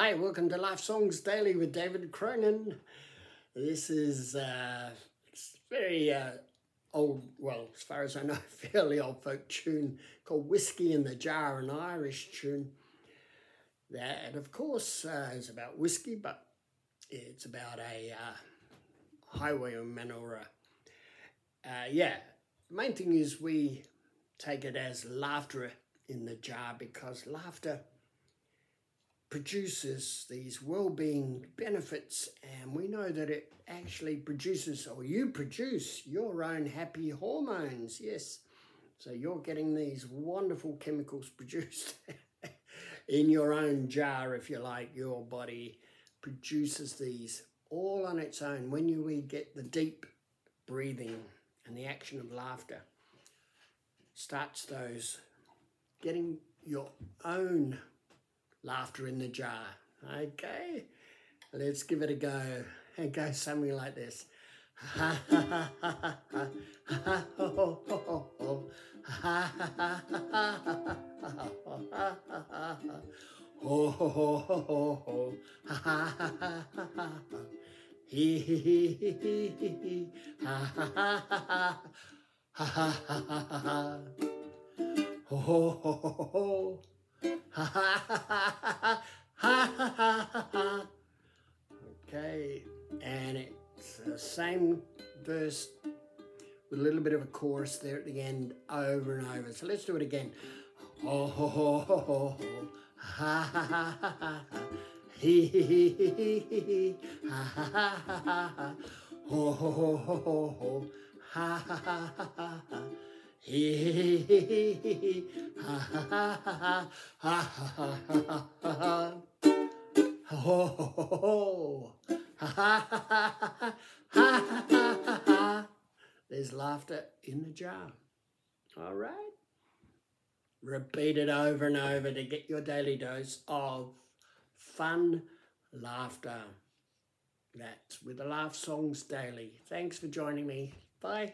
Hi, welcome to Laugh Songs Daily with David Cronin. This is uh, very uh, old, well, as far as I know, fairly old folk tune called Whiskey in the Jar, an Irish tune. That, of course, uh, is about whiskey, but it's about a uh, highwayman or a, uh, yeah, the main thing is we take it as laughter in the jar because laughter produces these well-being benefits and we know that it actually produces or you produce your own happy hormones. Yes. So you're getting these wonderful chemicals produced in your own jar if you like. Your body produces these all on its own. When you we get the deep breathing and the action of laughter starts those getting your own laughter in the jar. Okay, let's give it a go. It goes something like this. Ha ha ha ha ha ha ho ho ho ho ha ha ha ha ha ha ha ha ho ho ho ho ho ho ha ha ha ha ha ha he he he he he he he ha ha ha ha ha ha ha ha ha ha ho ho ho ho ho ha ha ha ha ha ha ha ha. Okay, and it's the same verse with a little bit of a chorus there at the end over and over. So let's do it again. Oh, ha ha ha ha ha ha. He he he he he. Ha ha ha ha ha ha. Ha ha ha ha ha ha. There's laughter in the jar. All right. Repeat it over and over to get your daily dose of fun laughter. That's with the Laugh Songs Daily. Thanks for joining me. Bye.